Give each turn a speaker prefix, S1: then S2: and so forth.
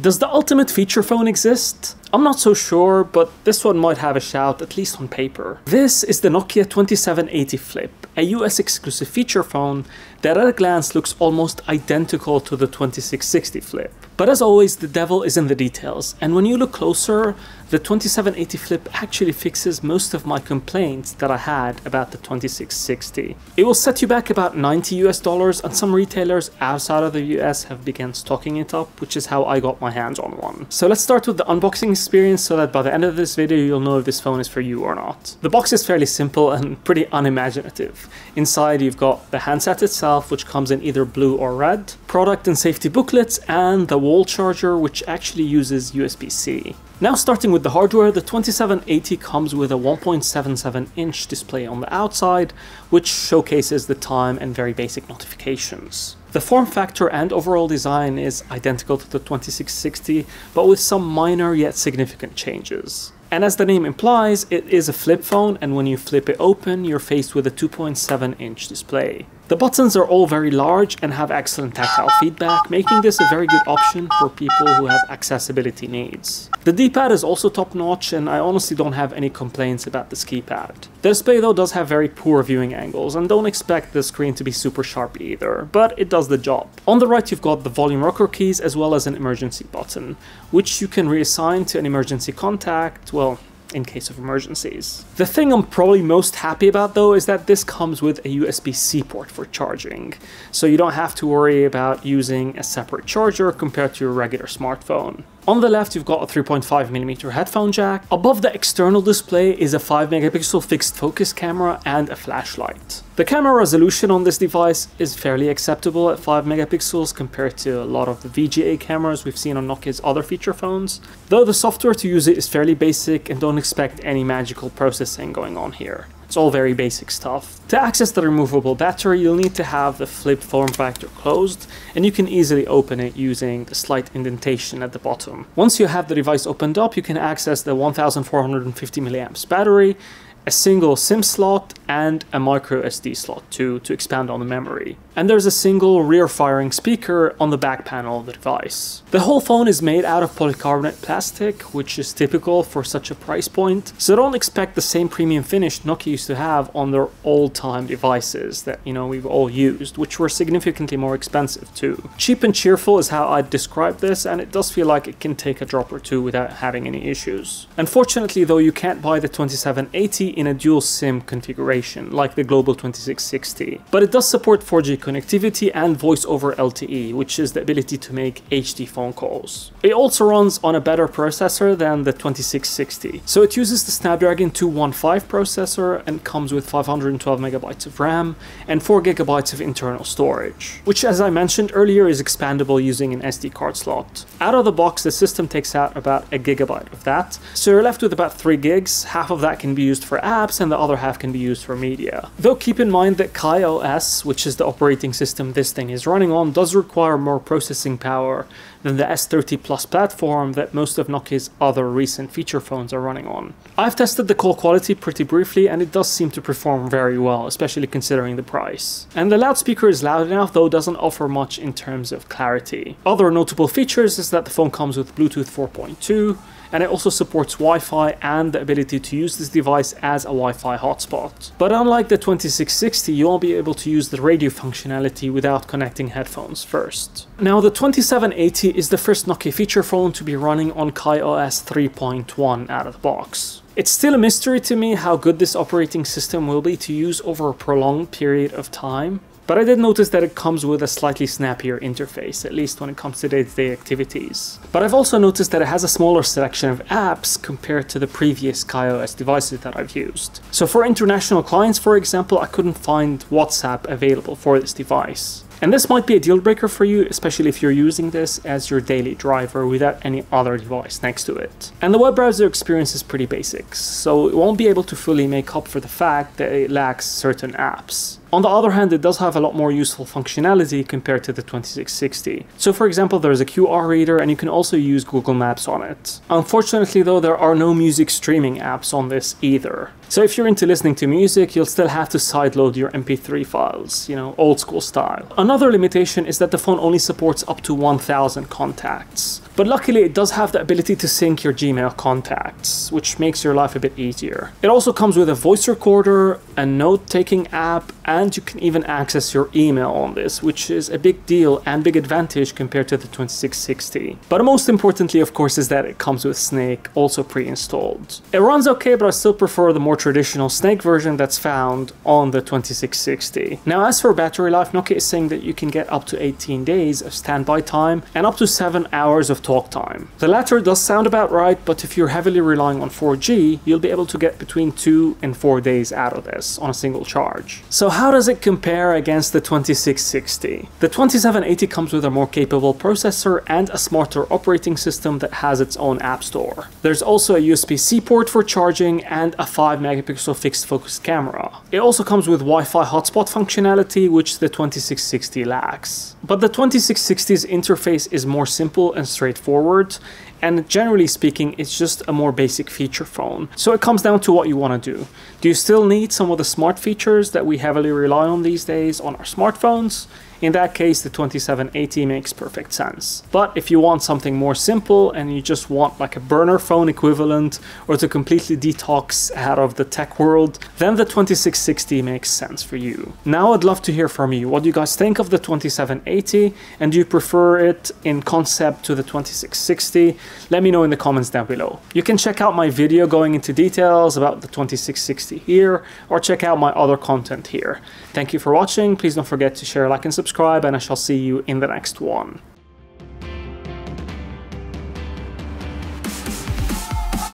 S1: Does the ultimate feature phone exist? I'm not so sure, but this one might have a shout, at least on paper. This is the Nokia 2780 Flip, a US exclusive feature phone that at a glance looks almost identical to the 2660 Flip. But as always, the devil is in the details, and when you look closer, the 2780 Flip actually fixes most of my complaints that I had about the 2660. It will set you back about 90 US dollars, and some retailers outside of the US have begun stocking it up, which is how I got my hands on one. So let's start with the unboxing experience so that by the end of this video you'll know if this phone is for you or not. The box is fairly simple and pretty unimaginative. Inside you've got the handset itself which comes in either blue or red, product and safety booklets and the wall charger which actually uses USB-C. Now starting with the hardware, the 2780 comes with a 1.77 inch display on the outside, which showcases the time and very basic notifications. The form factor and overall design is identical to the 2660, but with some minor yet significant changes. And as the name implies, it is a flip phone and when you flip it open, you're faced with a 2.7 inch display. The buttons are all very large and have excellent tactile feedback, making this a very good option for people who have accessibility needs. The D-pad is also top notch and I honestly don't have any complaints about this keypad. The display though does have very poor viewing angles and don't expect the screen to be super sharp either, but it does the job. On the right you've got the volume rocker keys as well as an emergency button, which you can reassign to an emergency contact, well, in case of emergencies. The thing I'm probably most happy about though is that this comes with a USB-C port for charging, so you don't have to worry about using a separate charger compared to your regular smartphone. On the left, you've got a 3.5mm headphone jack. Above the external display is a 5 megapixel fixed focus camera and a flashlight. The camera resolution on this device is fairly acceptable at 5 megapixels compared to a lot of the VGA cameras we've seen on Nokia's other feature phones, though the software to use it is fairly basic and don't expect any magical processing going on here. It's all very basic stuff. To access the removable battery, you'll need to have the flip form factor closed, and you can easily open it using the slight indentation at the bottom. Once you have the device opened up, you can access the 1450 mAh battery, a single SIM slot, and a micro SD slot too to expand on the memory. And there's a single rear firing speaker on the back panel of the device. The whole phone is made out of polycarbonate plastic, which is typical for such a price point, so don't expect the same premium finish Nokia used to have on their old-time devices that, you know, we've all used, which were significantly more expensive too. Cheap and cheerful is how I'd describe this, and it does feel like it can take a drop or two without having any issues. Unfortunately though, you can't buy the 2780 in a dual SIM configuration like the Global 2660. But it does support 4G connectivity and voice over LTE, which is the ability to make HD phone calls. It also runs on a better processor than the 2660. So it uses the Snapdragon 215 processor and comes with 512 megabytes of RAM and 4 gigabytes of internal storage, which as I mentioned earlier is expandable using an SD card slot. Out of the box, the system takes out about a gigabyte of that, so you're left with about 3 gigs, half of that can be used for apps and the other half can be used for media. Though keep in mind that KaiOS, which is the operating system this thing is running on, does require more processing power than the S30 Plus platform that most of Nokia's other recent feature phones are running on. I've tested the call quality pretty briefly and it does seem to perform very well, especially considering the price. And the loudspeaker is loud enough though doesn't offer much in terms of clarity. Other notable features is that the phone comes with Bluetooth 4.2, and it also supports Wi-Fi and the ability to use this device as a Wi-Fi hotspot. But unlike the 2660, you won't be able to use the radio functionality without connecting headphones first. Now the 2780 is the first Nokia feature phone to be running on KaiOS 3.1 out of the box. It's still a mystery to me how good this operating system will be to use over a prolonged period of time, but I did notice that it comes with a slightly snappier interface, at least when it comes to day-to-day -day activities. But I've also noticed that it has a smaller selection of apps compared to the previous KaiOS devices that I've used. So for international clients, for example, I couldn't find WhatsApp available for this device. And this might be a deal breaker for you, especially if you're using this as your daily driver without any other device next to it. And the web browser experience is pretty basic, so it won't be able to fully make up for the fact that it lacks certain apps. On the other hand, it does have a lot more useful functionality compared to the 2660. So for example, there's a QR reader and you can also use Google Maps on it. Unfortunately though, there are no music streaming apps on this either. So if you're into listening to music, you'll still have to sideload your MP3 files, you know, old school style. Another limitation is that the phone only supports up to 1000 contacts. But luckily it does have the ability to sync your Gmail contacts, which makes your life a bit easier. It also comes with a voice recorder, a note-taking app, and you can even access your email on this, which is a big deal and big advantage compared to the 2660. But most importantly, of course, is that it comes with Snake also pre-installed. It runs okay, but I still prefer the more traditional Snake version that's found on the 2660. Now, as for battery life, Nokia is saying that you can get up to 18 days of standby time and up to 7 hours of talk time. The latter does sound about right, but if you're heavily relying on 4G, you'll be able to get between 2 and 4 days out of this on a single charge. So how does it compare against the 2660? The 2780 comes with a more capable processor and a smarter operating system that has its own app store. There's also a USB-C port for charging and a 5 megapixel fixed focus camera. It also comes with Wi-Fi hotspot functionality, which the 2660 lacks. But the 2660's interface is more simple and straightforward and generally speaking it's just a more basic feature phone. So it comes down to what you want to do. Do you still need some of the smart features that we heavily rely on these days on our smartphones? In that case, the 2780 makes perfect sense. But if you want something more simple and you just want like a burner phone equivalent or to completely detox out of the tech world, then the 2660 makes sense for you. Now I'd love to hear from you. What do you guys think of the 2780 and do you prefer it in concept to the 2660? Let me know in the comments down below. You can check out my video going into details about the 2660 here or check out my other content here. Thank you for watching. Please don't forget to share, like and subscribe and I shall see you in the next one.